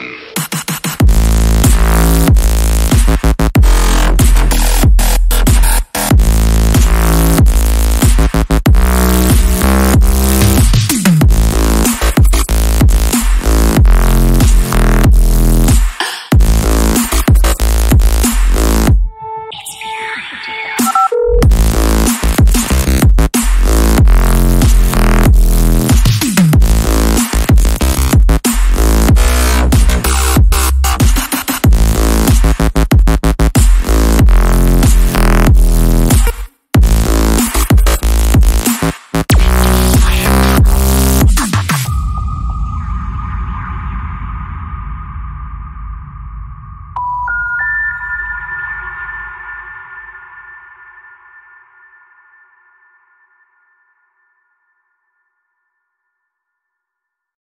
one.